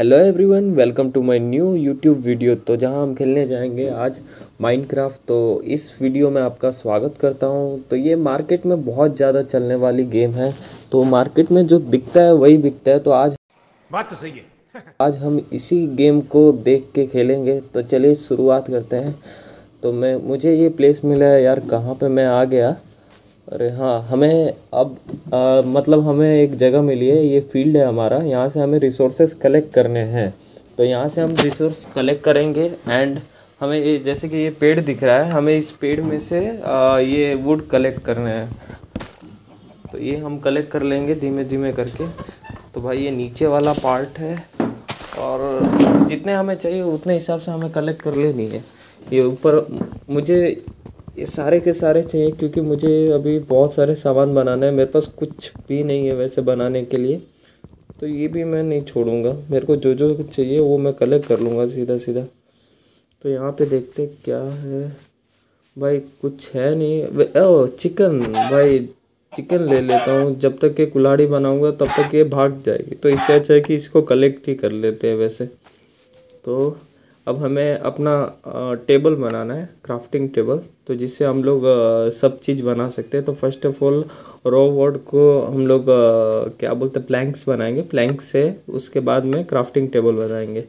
Hello everyone welcome to my new YouTube video तो जहाँ हम खेलने जाएँगे आज माइनक्राफ्ट तो इस वीडियो में आपका स्वागत करता हूँ। तो ये मार्केट में बहुत ज़्यादा चलने वाली गेम है। तो मार्केट में जो दिखता है वही बिकता है। तो आज बात तो सही है। आज हम इसी गेम को देख के खेलेंगे। तो चलिए शुरुआत करते हैं। तो मैं मुझे ये प्लेस मिला है यार कहाँ पर मैं आ गया? अरे हाँ हमें अब आ, मतलब हमें एक जगह मिली है ये फ़ील्ड है हमारा यहाँ से हमें रिसोर्सेज कलेक्ट करने हैं। तो यहाँ से हम रिसोर्स कलेक्ट करेंगे एंड हमें ये जैसे कि ये पेड़ दिख रहा है हमें इस पेड़ में से आ, ये वुड कलेक्ट करने हैं। तो ये हम कलेक्ट कर लेंगे धीमे धीमे करके। तो भाई ये नीचे वाला पार्ट है और जितने हमें चाहिए उतने हिसाब से हमें कलेक्ट कर लेनी है। ये ऊपर मुझे ये सारे के सारे चाहिए क्योंकि मुझे अभी बहुत सारे सामान बनाना है। मेरे पास कुछ भी नहीं है वैसे बनाने के लिए। तो ये भी मैं नहीं छोड़ूँगा। मेरे को जो जो चाहिए वो मैं कलेक्ट कर लूँगा सीधा सीधा तो यहाँ पे देखते क्या है। भाई कुछ है नहीं। ओ चिकन भाई चिकन ले लेता हूँ। जब तक ये कुल्हाड़ी बनाऊँगा तब तक ये भाग जाएगी। तो इससे अच्छा है कि इसको कलेक्ट ही कर लेते हैं वैसे। तो अब हमें अपना टेबल बनाना है क्राफ्टिंग टेबल तो जिससे हम लोग सब चीज़ बना सकते हैं। तो first of all row word को हम लोग क्या बोलते हैं प्लैंक्स बनाएँगे। प्लैंक से उसके बाद में क्राफ्टिंग टेबल बनाएँगे।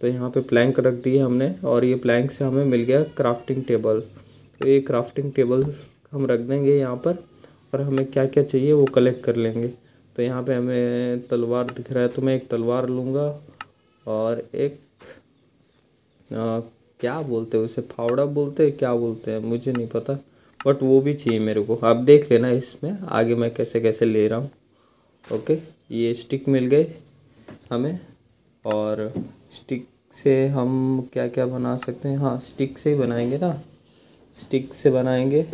तो यहाँ पे प्लैंक रख दिए हमने, और ये प्लैंक से हमें मिल गया क्राफ्टिंग टेबल तो ये क्राफ्टिंग टेबल हम रख देंगे यहाँ पर, और हमें क्या क्या चाहिए वो कलेक्ट कर लेंगे। तो यहाँ पे हमें तलवार दिख रहा है तो मैं एक तलवार लूँगा, और एक क्या बोलते हैं उसे फावड़ा बोलते हैं? क्या बोलते हैं? मुझे नहीं पता। बट वो भी चाहिए मेरे को। आप देख लेना इसमें। आगे मैं कैसे कैसे ले रहा हूँ। ओके ये स्टिक मिल गए हमें। और स्टिक से हम क्या क्या बना सकते हैं? हाँ स्टिक से ही बनाएँगे ना। स्टिक से बनाएँगे।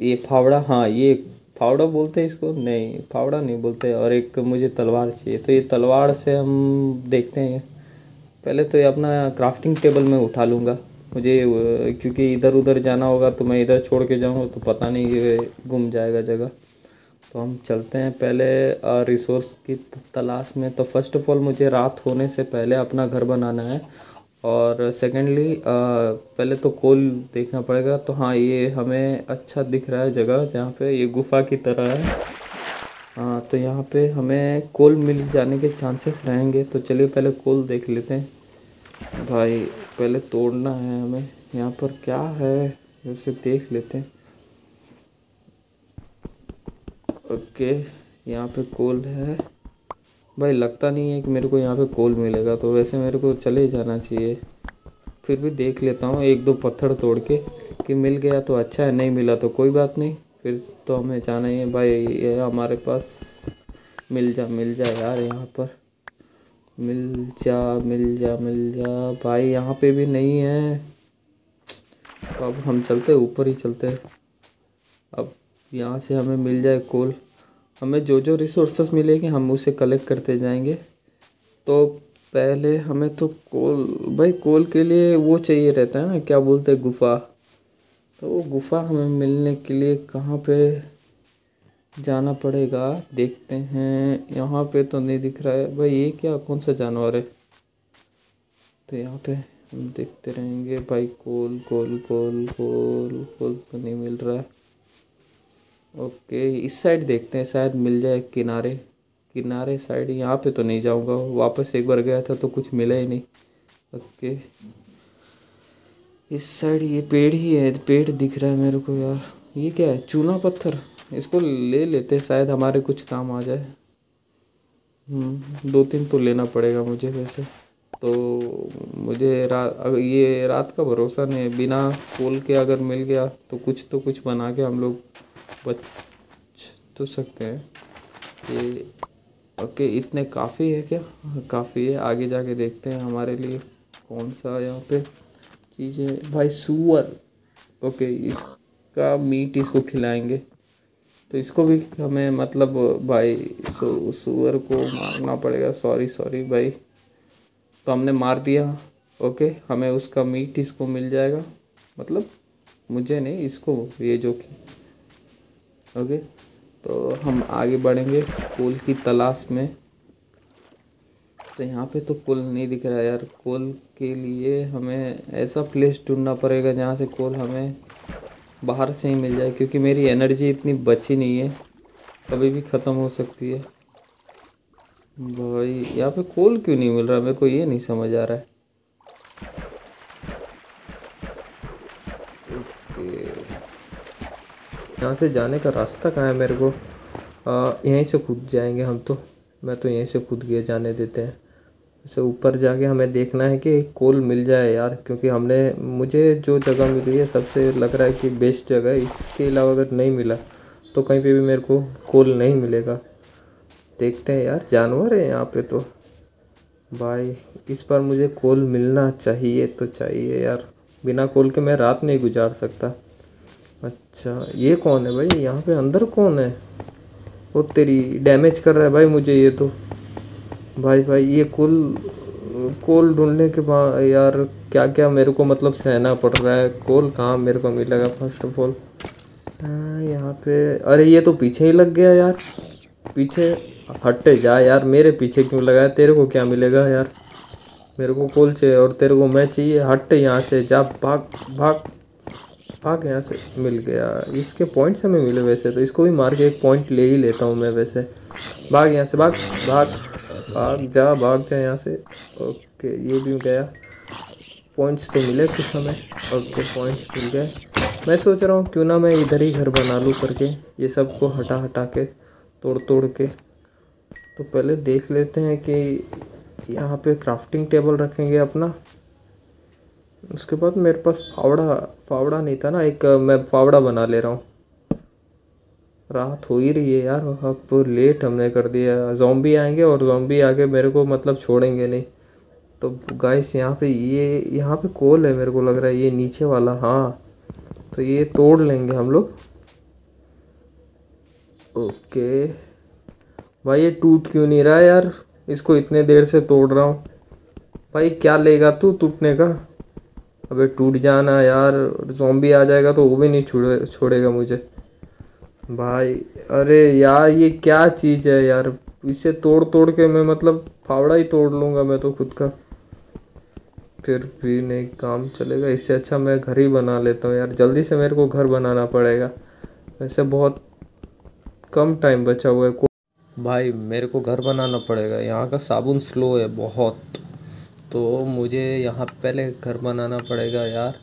ये फावड़ा हाँ ये फावड़ा बोलते हैं इसको? नहीं, फावड़ा नहीं बोलते। और एक मुझे तलवार चाहिए। तो ये तलवार से हम देखते हैं। पहले तो ये अपना क्राफ्टिंग टेबल में उठा लूँगा। मुझे क्योंकि इधर उधर जाना होगा तो मैं इधर छोड़ के जाऊँ तो पता नहीं ये गुम जाएगा जगह। तो हम चलते हैं पहले रिसोर्स की तलाश में। तो फ़र्स्ट ऑफ़ ऑल मुझे रात होने से पहले अपना घर बनाना है। और सेकेंडली पहले तो कोल देखना पड़ेगा। तो हाँ ये हमें अच्छा दिख रहा है जगह जहाँ पे ये गुफा की तरह है। हाँ तो यहाँ पे हमें कोल मिल जाने के चांसेस रहेंगे तो चलिए पहले कोल देख लेते हैं। भाई, पहले तोड़ना है हमें। यहाँ पर क्या है? वैसे देख लेते हैं। ओके, यहाँ पे कोल है। भाई, लगता नहीं है कि मेरे को यहाँ पे कोल मिलेगा तो वैसे मेरे को चले जाना चाहिए। फिर भी देख लेता हूँ, एक दो पत्थर तोड़ के, कि मिल गया तो अच्छा है, नहीं मिला तो कोई बात नहीं। फिर तो हमें जाना ही है भाई, ये हमारे पास मिल जा मिल जा यार यहाँ पर। मिल जा मिल जा मिल जा। भाई यहाँ पे भी नहीं है। तो अब हम चलते, ऊपर ही चलते। अब यहाँ से हमें मिल जाए कोल। हमें जो जो रिसोर्सेस मिलेंगे, हम उसे कलेक्ट करते जाएँगे। तो पहले हमें तो कोल, भाई कोल के लिए वो चाहिए रहता है ना, क्या बोलते हैं, गुफा। तो वो गुफा हमें मिलने के लिए कहाँ पे जाना पड़ेगा? देखते हैं। यहाँ पे तो नहीं दिख रहा है। भाई, ये क्या? कौन सा जानवर है? तो यहाँ पे हम देखते रहेंगे। भाई कोल कोल कोल कोल कोल तो नहीं मिल रहा है। ओके, इस साइड देखते हैं। शायद मिल जाए किनारे। किनारे साइड यहाँ पे तो नहीं जाऊँगा। वापस एक बार गया था तो कुछ मिला ही नहीं। ओके। इस साइड ये पेड़ ही है पेड़ दिख रहा है मेरे को यार। ये क्या है? चूना पत्थर। इसको ले लेते शायद हमारे कुछ काम आ जाए। हम्म, दो तीन तो लेना पड़ेगा मुझे वैसे। तो मुझे रात ये रात का भरोसा नहीं बिना कोल के अगर मिल गया तो कुछ तो कुछ बना के हम लोग बच तो सकते हैं। ये ओके इतने काफ़ी है क्या? काफ़ी है। आगे जाके देखते हैं हमारे लिए कौन सा यहाँ पे चीज़ें भाई सुअर। ओके, इसका मीट इसको खिलाएँगे। तो इसको भी हमें मतलब भाई सुअर को मारना पड़ेगा। सॉरी सॉरी भाई। तो हमने मार दिया। ओके, हमें उसका मीट इसको मिल जाएगा। मतलब मुझे नहीं, इसको ये जो कि। ओके तो हम आगे बढ़ेंगे। फूल की तलाश में। तो यहाँ पे तो कोल नहीं दिख रहा यार। कोल के लिए हमें ऐसा प्लेस ढूंढना पड़ेगा जहाँ से कोल हमें बाहर से ही मिल जाए, क्योंकि मेरी एनर्जी इतनी बची नहीं है। कभी भी ख़त्म हो सकती है। भाई, यहाँ पे कोल क्यों नहीं मिल रहा? मेरे को ये नहीं समझ आ रहा है। यहाँ से जाने का रास्ता कहाँ है मेरे को? यहीं से कूद जाएँगे हम तो। मैं तो यहीं से कूद गए जाने देते हैं। ऐसे ऊपर जाके हमें देखना है कि कोल मिल जाए यार, क्योंकि हमने, मुझे जो जगह मिली है, सबसे लग रहा है कि बेस्ट जगह है। इसके अलावा अगर नहीं मिला तो कहीं पे भी मेरे को कोल नहीं मिलेगा। देखते हैं यार, जानवर है यहाँ पे तो। भाई, इस बार मुझे कोल मिलना चाहिए तो चाहिए यार। बिना कोल के मैं रात नहीं गुजार सकता। अच्छा ये कौन है भाई? यहाँ पे अंदर कौन है? वो तेरी डैमेज कर रहा है भाई मुझे ये तो। भाई भाई, ये कुल, कोल ढूँढने के बाद यार क्या क्या मेरे को मतलब सहना पड़ रहा है? कोल कहाँ मेरे को मिलेगा फ़र्स्ट ऑफ़ ऑल यहाँ पे, अरे ये तो पीछे ही लग गया यार। पीछे हटते जा यार, मेरे पीछे क्यों लगा है? तेरे को क्या मिलेगा यार? मेरे को कोल चाहिए और तेरे को मैं चाहिए। हट यहाँ से जा, भाग भाग भाग यहाँ से। मिल गया। इसके पॉइंट्स हमें मिले वैसे तो। इसको भी मार के एक पॉइंट ले ही लेता हूँ मैं वैसे। भाग यहाँ से, भाग भाग। भाग जा भाग जा यहाँ से। ओके, ये भी गया। पॉइंट्स तो मिले कुछ हमें। ओके पॉइंट्स मिल गए। मैं सोच रहा हूँ क्यों ना मैं इधर ही घर बना लूँ करके, ये सबको हटा हटा के, तोड़ तोड़ के। तो पहले देख लेते हैं कि यहाँ पे क्राफ्टिंग टेबल रखेंगे अपना। उसके बाद मेरे पास फावड़ा फावड़ा नहीं था ना, एक, मैं फावड़ा बना ले रहा हूँ। रात हो ही रही है यार। अब लेट हमने कर दिया। जॉम्बी आएँगे और जॉम्बी आके मेरे को मतलब छोड़ेंगे नहीं। तो गाइस यहाँ पे ये, यहाँ पे कोल है मेरे को लग रहा है। ये नीचे वाला हाँ। तो ये तोड़ लेंगे हम लोग। ओके। भाई, ये टूट क्यों नहीं रहा यार? इसको इतने देर से तोड़ रहा हूँ। भाई, क्या लेगा तू टूटने का? अबे टूट जाना यार। जॉम्बी आ जाएगा तो वो भी नहीं छोड़े, छोड़ेगा मुझे। भाई, अरे यार, ये क्या चीज़ है यार? इसे तोड़ तोड़ के मैं मतलब फावड़ा ही तोड़ लूँगा मैं तो खुद का। फिर भी नहीं, काम चलेगा। इससे अच्छा मैं घर ही बना लेता हूँ यार। जल्दी से मेरे को घर बनाना पड़ेगा। वैसे बहुत कम टाइम बचा हुआ है। भाई, मेरे को घर बनाना पड़ेगा। यहाँ का साबुन स्लो है बहुत। तो मुझे यहाँ पहले घर बनाना पड़ेगा यार।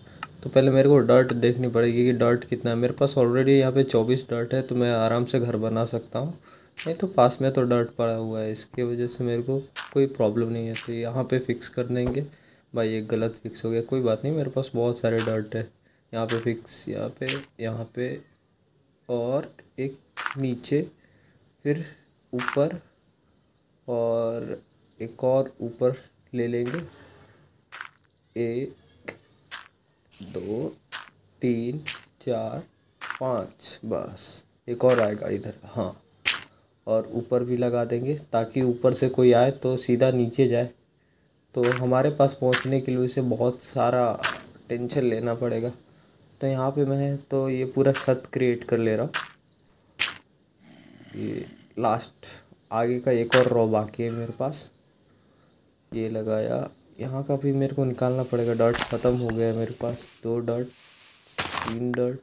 तो पहले मेरे को डर्ट देखनी पड़ेगी कि डर्ट कितना है। मेरे पास ऑलरेडी यहाँ पे चौबीस डर्ट है तो मैं आराम से घर बना सकता हूँ। नहीं तो पास में तो डर्ट पड़ा हुआ है, इसकी वजह से मेरे को कोई प्रॉब्लम नहीं है। तो यहाँ पे फिक्स कर देंगे। भाई ये गलत फिक्स हो गया। कोई बात नहीं, मेरे पास बहुत सारे डर्ट है। यहाँ पे फिक्स यहाँ पे यहाँ पे और एक नीचे, फिर ऊपर और एक और ऊपर ले लेंगे। एक दो, तीन, चार, पाँच, बस। एक और आएगा इधर हाँ। और ऊपर भी लगा देंगे, ताकि ऊपर से कोई आए तो सीधा नीचे जाए। तो हमारे पास पहुँचने के लिए उसे बहुत सारा टेंशन लेना पड़ेगा। तो यहाँ पे मैं तो ये पूरा छत क्रिएट कर ले रहा हूँ। ये लास्ट आगे का एक और रॉ बाकी है मेरे पास। ये लगाया। यहाँ का भी मेरे को निकालना पड़ेगा। डॉट ख़त्म हो गया मेरे पास। दो डॉट, तीन डॉट।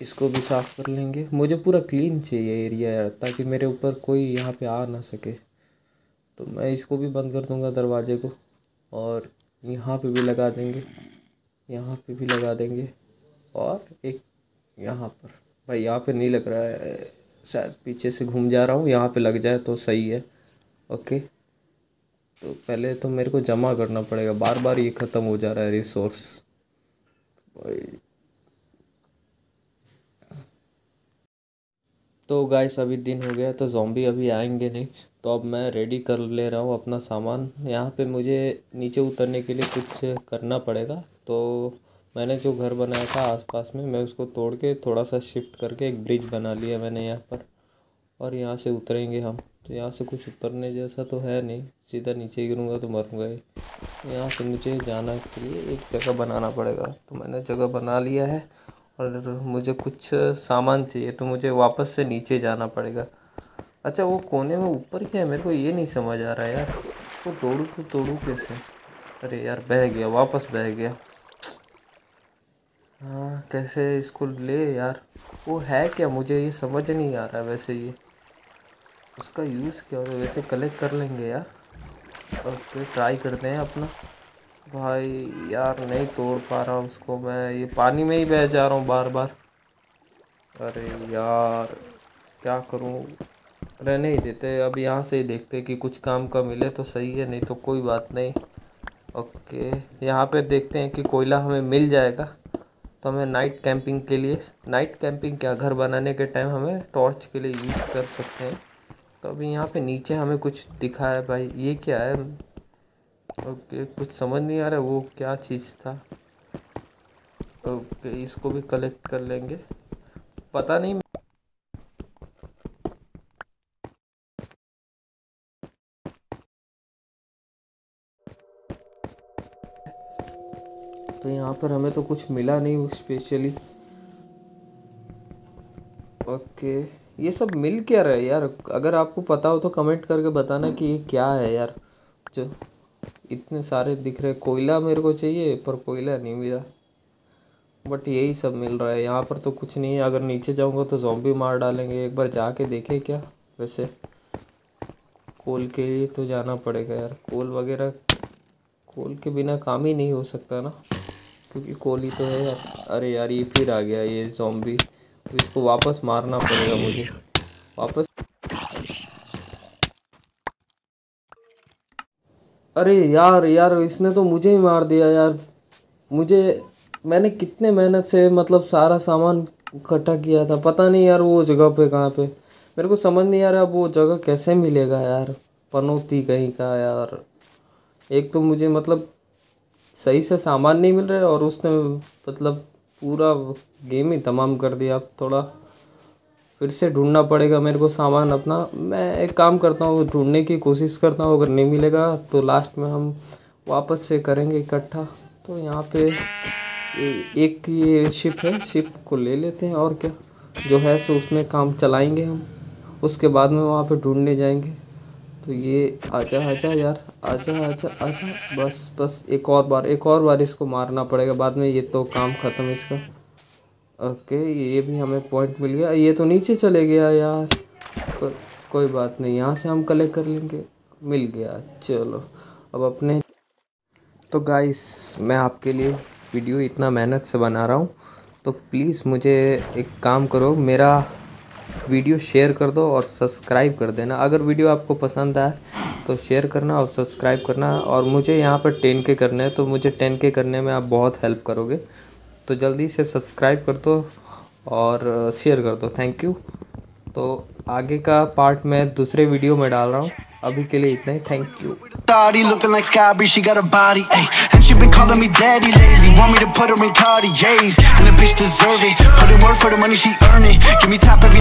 इसको भी साफ़ कर लेंगे। मुझे पूरा क्लीन चाहिए एरिया यार, ताकि मेरे ऊपर कोई यहाँ पे आ ना सके। तो मैं इसको भी बंद कर दूँगा दरवाजे को। और यहाँ पे भी लगा देंगे। यहाँ पे भी लगा देंगे। और एक यहाँ पर। भाई, यहाँ पे नहीं लग रहा है। शायद पीछे से घूम जा रहा हूँ। यहाँ पे लग जाए तो सही है। ओके। तो पहले तो मेरे को जमा करना पड़ेगा। बार बार ये ख़त्म हो जा रहा है रिसोर्स तो गाइस अभी दिन हो गया तो जॉम्बी अभी आएँगे नहीं। तो अब मैं रेडी कर ले रहा हूँ अपना सामान। यहाँ पे मुझे नीचे उतरने के लिए कुछ करना पड़ेगा। तो मैंने जो घर बनाया था आसपास में, मैं उसको तोड़ के थोड़ा सा शिफ्ट करके एक ब्रिज बना लिया मैंने यहाँ पर। और यहाँ से उतरेंगे हम। तो यहाँ से कुछ उतरने जैसा तो है नहीं। सीधा नीचे गिरूँगा तो मरूँगा ही। यहाँ से मुझे जाना के लिए एक जगह बनाना पड़ेगा। तो मैंने जगह बना लिया है और मुझे कुछ सामान चाहिए तो मुझे वापस से नीचे जाना पड़ेगा। अच्छा वो कोने में ऊपर क्या है? मेरे को ये नहीं समझ आ रहा यार। वो तोड़ू तो तोड़ू कैसे? अरे यार, बह गया, वापस बह गया। हाँ कैसे इसको ले यार? वो है क्या? मुझे ये समझ नहीं आ रहा वैसे ये। उसका यूज़ क्या होता है? वैसे कलेक्ट कर लेंगे यार। ओके ट्राई करते हैं अपना। भाई यार नहीं तोड़ पा रहा उसको मैं। ये पानी में ही बह जा रहा हूँ बार बार अरे यार, क्या करूँ? रहने ही देते अब यहाँ से ही देखते कि कुछ काम का मिले तो सही है, नहीं तो कोई बात नहीं। ओके, यहाँ पे देखते हैं कि कोयला हमें मिल जाएगा। तो हमें नाइट कैंपिंग के लिए नाइट कैंपिंग क्या? घर बनाने के टाइम हमें टॉर्च के लिए यूज़ कर सकते हैं। तो अभी यहाँ पे नीचे हमें कुछ दिखा है भाई। ये क्या है? ओके, कुछ समझ नहीं आ रहा वो क्या चीज़ था। ओके, इसको भी कलेक्ट कर लेंगे। पता नहीं तो यहाँ पर हमें तो कुछ मिला नहीं स्पेशली ओके। ये सब मिल क्या रहा है यार? अगर आपको पता हो तो कमेंट करके बताना कि ये क्या है यार। जो इतने सारे दिख रहे कोयला मेरे को चाहिए, पर कोयला नहीं मिला। बट यही सब मिल रहा है। यहाँ पर तो कुछ नहीं है। अगर नीचे जाऊँगा तो जॉम्बी मार डालेंगे। एक बार जाके देखे क्या? वैसे कोल के तो जाना पड़ेगा यार। कोल वगैरह, कोल के बिना काम ही नहीं हो सकता ना। क्योंकि कोल ही तो है यार। अरे यार, ये फिर आ गया ये जॉम्बी तो इसको वापस मारना पड़ेगा मुझे। वापस। अरे यार यार, इसने तो मुझे ही मार दिया यार। मुझे, मैंने कितने मेहनत से मतलब सारा सामान इकट्ठा किया था। पता नहीं यार वो जगह पे कहाँ पे। मेरे को समझ नहीं आ रहा वो जगह कैसे मिलेगा यार। पनौती कहीं का यार। एक तो मुझे मतलब सही से सामान नहीं मिल रहा है और उसने मतलब पूरा गेम ही तमाम कर दिया अब थोड़ा। फिर से ढूंढना पड़ेगा मेरे को सामान अपना। मैं एक काम करता हूँ, ढूँढने की कोशिश करता हूँ, अगर नहीं मिलेगा तो लास्ट में हम वापस से करेंगे इकट्ठा। तो यहाँ पे एक ये शिप है शिप को ले लेते हैं और क्या। जो है सो उसमें काम चलाएँगे हम। उसके बाद में वहाँ पे ढूँढने जाएँगे। तो ये आजा आजा यार आजा आजा आजा। बस बस एक और बार एक और बार इसको मारना पड़ेगा। बाद में ये तो काम ख़त्म इसका। ओके ये भी हमें पॉइंट मिल गया। ये तो नीचे चले गया यार। को, कोई बात नहीं यहाँ से हम कलेक्ट कर लेंगे। मिल गया चलो। अब अपने तो गाइस मैं आपके लिए वीडियो इतना मेहनत से बना रहा हूँ। तो प्लीज़ मुझे एक काम करो मेरा वीडियो शेयर कर दो और सब्सक्राइब कर देना अगर वीडियो आपको पसंद आए तो शेयर करना और सब्सक्राइब करना और मुझे यहाँ पर टेन के करने हैं तो मुझे टेन के करने में आप बहुत हेल्प करोगे तो जल्दी से सब्सक्राइब कर दो और शेयर कर दो थैंक यू तो आगे का पार्ट मैं दूसरे वीडियो में डाल रहा हूँ अभी के लिए इतना ही thank you Thotty looking like Sky she got a body, ayy And she been calling me daddy lately Want me to put her in Cartier's And the bitch deserve it Put in work for the money she earn it Give me top every